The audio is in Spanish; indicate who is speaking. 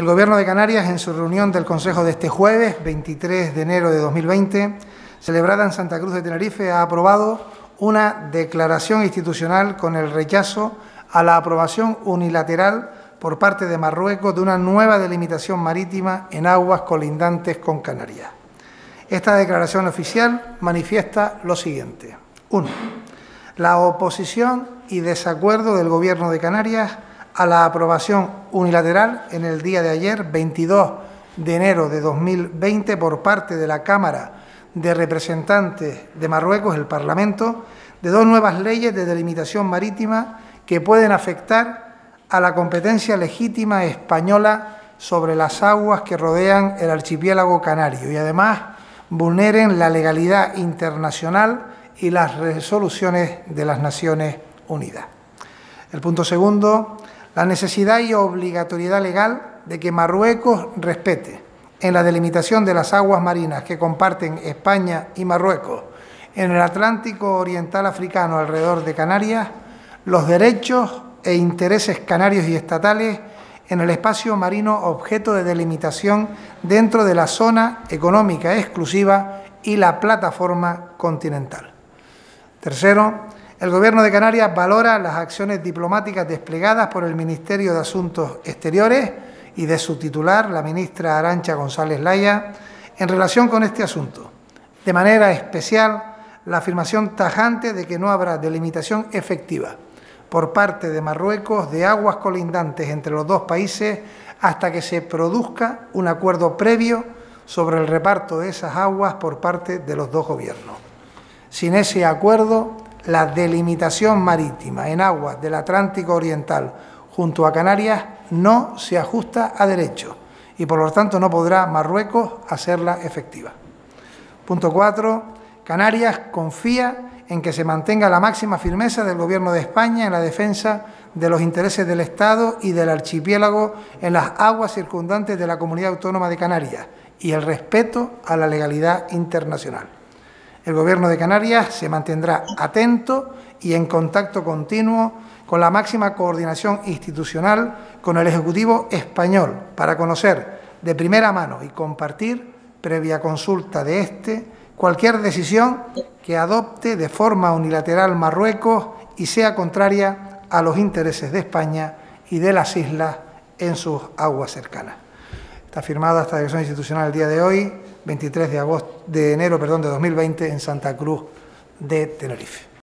Speaker 1: El Gobierno de Canarias, en su reunión del Consejo de este jueves, 23 de enero de 2020, celebrada en Santa Cruz de Tenerife, ha aprobado una declaración institucional con el rechazo a la aprobación unilateral por parte de Marruecos de una nueva delimitación marítima en aguas colindantes con Canarias. Esta declaración oficial manifiesta lo siguiente. Uno, la oposición y desacuerdo del Gobierno de Canarias a la aprobación unilateral en el día de ayer, 22 de enero de 2020, por parte de la Cámara de Representantes de Marruecos, el Parlamento, de dos nuevas leyes de delimitación marítima que pueden afectar a la competencia legítima española sobre las aguas que rodean el archipiélago canario y además vulneren la legalidad internacional y las resoluciones de las Naciones Unidas. El punto segundo, la necesidad y obligatoriedad legal de que Marruecos respete en la delimitación de las aguas marinas que comparten España y Marruecos en el Atlántico Oriental Africano alrededor de Canarias los derechos e intereses canarios y estatales en el espacio marino objeto de delimitación dentro de la zona económica exclusiva y la plataforma continental. Tercero, el Gobierno de Canarias valora las acciones diplomáticas desplegadas por el Ministerio de Asuntos Exteriores y de su titular, la ministra Arancha González Laya, en relación con este asunto. De manera especial, la afirmación tajante de que no habrá delimitación efectiva por parte de Marruecos de aguas colindantes entre los dos países hasta que se produzca un acuerdo previo sobre el reparto de esas aguas por parte de los dos gobiernos. Sin ese acuerdo, la delimitación marítima en aguas del Atlántico Oriental junto a Canarias no se ajusta a derecho y por lo tanto no podrá Marruecos hacerla efectiva. Punto 4. Canarias confía en que se mantenga la máxima firmeza del Gobierno de España en la defensa de los intereses del Estado y del archipiélago en las aguas circundantes de la Comunidad Autónoma de Canarias y el respeto a la legalidad internacional. El Gobierno de Canarias se mantendrá atento y en contacto continuo con la máxima coordinación institucional con el Ejecutivo español para conocer de primera mano y compartir, previa consulta de este, cualquier decisión que adopte de forma unilateral Marruecos y sea contraria a los intereses de España y de las islas en sus aguas cercanas. Está firmada esta decisión institucional el día de hoy, 23 de, agosto, de enero perdón, de 2020, en Santa Cruz de Tenerife.